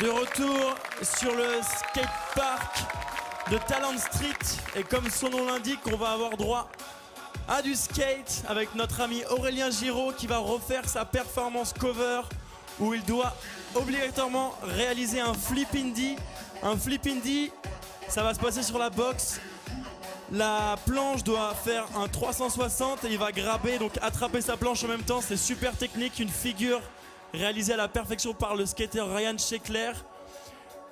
De retour sur le skatepark de Talent Street. Et comme son nom l'indique, on va avoir droit à du skate avec notre ami Aurélien Giraud qui va refaire sa performance cover où il doit obligatoirement réaliser un flip indie. Un flip indie, ça va se passer sur la box. La planche doit faire un 360 et il va graber, donc attraper sa planche en même temps. C'est super technique, une figure réalisée à la perfection par le skater Ryan Sheckler.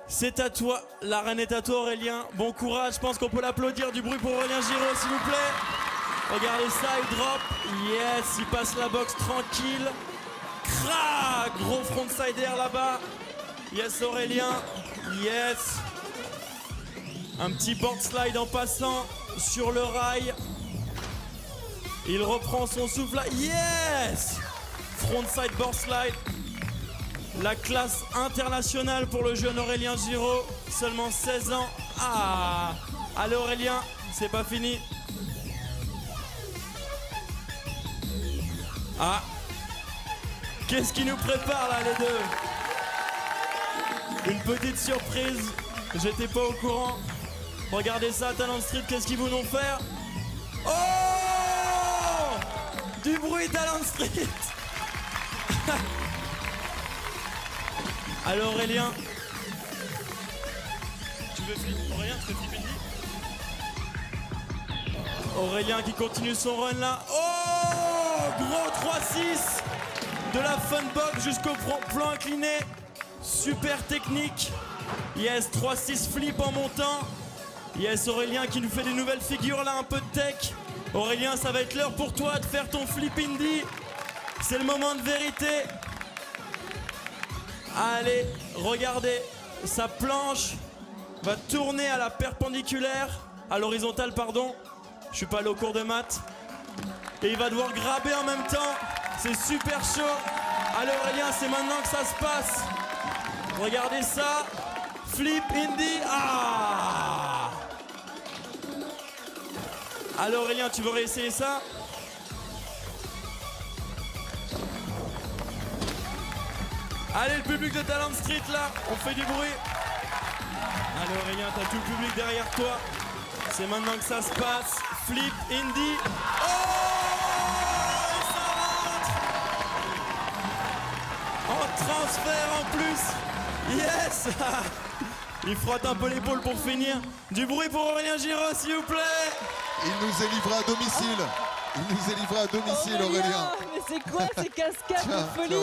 C'est à toi, la reine est à toi Aurélien. Bon courage, je pense qu'on peut l'applaudir. Du bruit pour Aurélien Giraud s'il vous plaît. Regardez ça, il drop. Yes, il passe la box tranquille. Cra Gros frontside air là-bas. Yes Aurélien. Yes. Un petit board slide en passant sur le rail. Il reprend son souffle. Yes Frontside board slide. La classe internationale pour le jeune Aurélien Giraud. Seulement 16 ans. Ah Allez Aurélien, c'est pas fini. Ah Qu'est-ce qui nous prépare là les deux? Une petite surprise. J'étais pas au courant. Regardez ça, Talent Street, qu'est-ce qu'ils vont nous faire? Oh Du bruit, Talent Street Alors Aurélien, tu veux flipper veux flipper Aurélien qui continue son run là. Oh Gros 3-6 de la funbox jusqu'au plan incliné. Super technique. Yes, 3-6 flip en montant. Yes, Aurélien qui nous fait des nouvelles figures là, un peu de tech. Aurélien, ça va être l'heure pour toi de faire ton flip indie. C'est le moment de vérité. Allez, regardez, sa planche va tourner à la perpendiculaire, à l'horizontale, pardon. Je suis pas allé au cours de maths. Et il va devoir graber en même temps. C'est super chaud. Allez Aurélien, c'est maintenant que ça se passe. Regardez ça. Flip indie. Ah Allez Aurélien, tu veux réessayer ça? Allez le public de Talent Street là, on fait du bruit. Allez Aurélien, t'as tout le public derrière toi. C'est maintenant que ça se passe. Flip, indie. Oh Et ça rentre En transfert en plus. Yes Il frotte un peu l'épaule pour finir. Du bruit pour Aurélien Giraud, s'il vous plaît. Il nous est livré à domicile. Il nous est livré à domicile, Aurélien. Mais c'est quoi ces cascades de folie?